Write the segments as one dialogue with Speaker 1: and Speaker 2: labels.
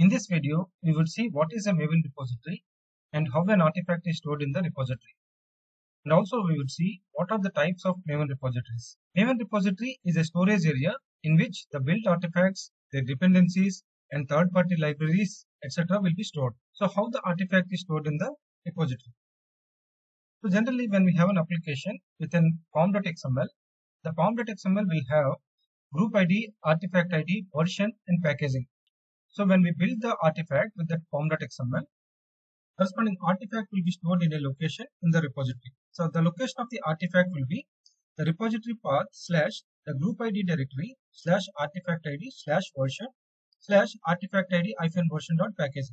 Speaker 1: In this video, we will see what is a Maven repository and how an artifact is stored in the repository. And also we will see what are the types of Maven repositories. Maven repository is a storage area in which the built artifacts, their dependencies and third-party libraries, etc. will be stored. So how the artifact is stored in the repository. So generally when we have an application with within pom.xml, the pom.xml will have group ID, artifact ID, version and packaging. So when we build the artifact with that pom.xml, corresponding artifact will be stored in a location in the repository. So the location of the artifact will be the repository path slash the group ID directory slash artifact ID slash version slash artifact ID hyphen version dot package.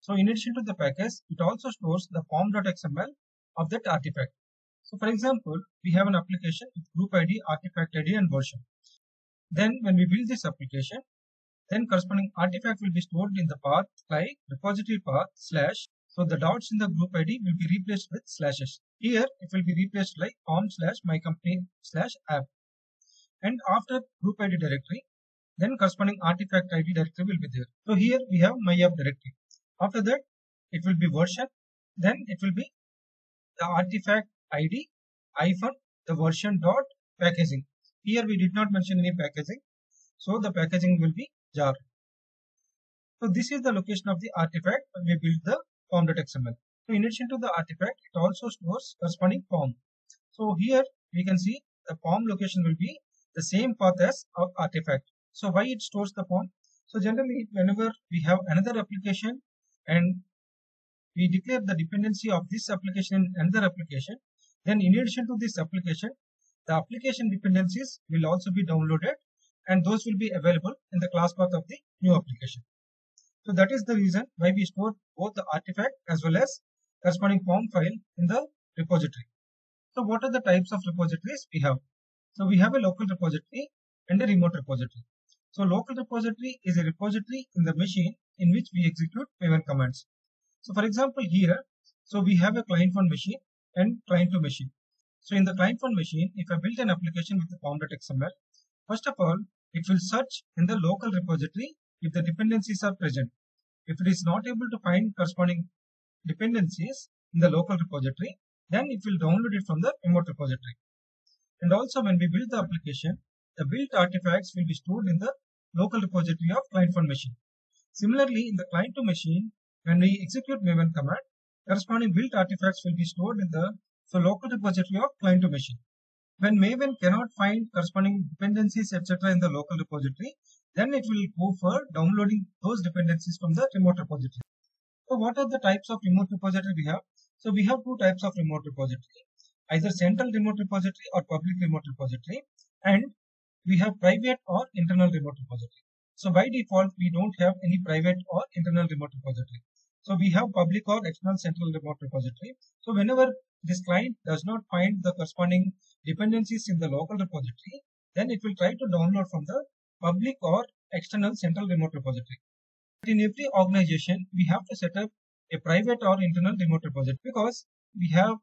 Speaker 1: So in addition to the package, it also stores the pom.xml of that artifact. So for example, we have an application with group ID, artifact ID and version. Then when we build this application, then corresponding artifact will be stored in the path like repository path slash. So the dots in the group ID will be replaced with slashes. Here it will be replaced like com slash my company slash app. And after group ID directory, then corresponding artifact ID directory will be there. So here we have my app directory. After that, it will be version. Then it will be the artifact ID hyphen the version dot packaging. Here we did not mention any packaging. So the packaging will be jar. So this is the location of the artifact when we build the pom.xml. So in addition to the artifact, it also stores corresponding pom. So here we can see the pom location will be the same path as our artifact. So why it stores the pom? So generally whenever we have another application and we declare the dependency of this application in another application, then in addition to this application, the application dependencies will also be downloaded and those will be available in the class path of the new application. So that is the reason why we store both the artifact as well as corresponding pom file in the repository. So what are the types of repositories we have? So we have a local repository and a remote repository. So local repository is a repository in the machine in which we execute Maven commands. So for example here, so we have a client one machine and client two machine. So in the client one machine, if I build an application with the pom.xml, first of all, it will search in the local repository if the dependencies are present. If it is not able to find corresponding dependencies in the local repository, then it will download it from the remote repository. And also when we build the application, the built artifacts will be stored in the local repository of client one machine. Similarly, in the client two machine, when we execute Maven command, corresponding built artifacts will be stored in the local repository of client two machine. When Maven cannot find corresponding dependencies etc. in the local repository, then it will go for downloading those dependencies from the remote repository. So what are the types of remote repository we have? So we have two types of remote repository, either central remote repository or public remote repository, and we have private or internal remote repository. So by default, we don't have any private or internal remote repository. So we have public or external central remote repository. So whenever this client does not find the corresponding dependencies in the local repository, then it will try to download from the public or external central remote repository. But in every organization, we have to set up a private or internal remote repository because we have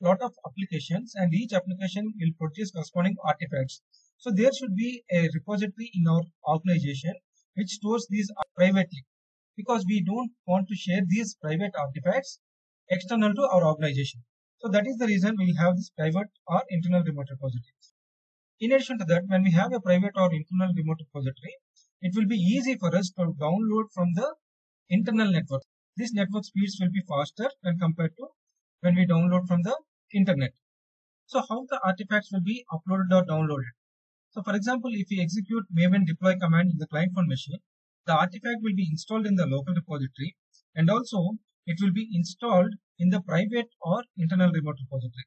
Speaker 1: a lot of applications and each application will produce corresponding artifacts. So there should be a repository in our organization which stores these privately because we don't want to share these private artifacts external to our organization. So that is the reason we have this private or internal remote repository. In addition to that, when we have a private or internal remote repository, it will be easy for us to download from the internal network. This network speeds will be faster when compared to when we download from the internet. So how the artifacts will be uploaded or downloaded? So for example, if we execute maven deploy command in the client one machine, the artifact will be installed in the local repository and also it will be installed in the private or internal remote repository.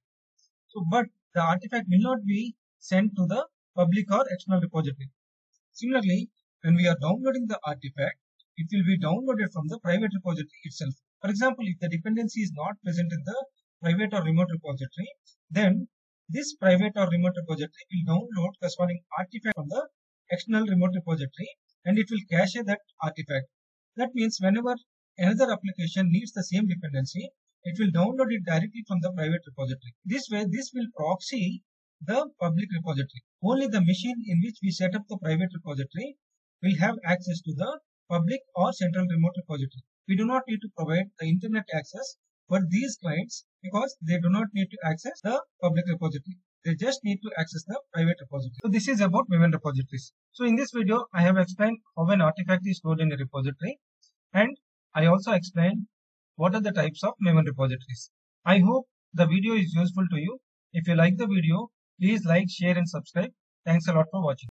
Speaker 1: So, but the artifact will not be sent to the public or external repository. Similarly, when we are downloading the artifact, it will be downloaded from the private repository itself. For example, if the dependency is not present in the private or remote repository, then this private or remote repository will download the corresponding artifact from the external remote repository and it will cache that artifact. That means whenever another application needs the same dependency, it will download it directly from the private repository. This way, this will proxy the public repository. Only the machine in which we set up the private repository will have access to the public or central remote repository. We do not need to provide the internet access for these clients because they do not need to access the public repository. They just need to access the private repository. So this is about Maven repositories. So in this video, I have explained how an artifact is stored in a repository and I also explained what are the types of Maven repositories. I hope the video is useful to you. If you like the video, please like, share and subscribe. Thanks a lot for watching.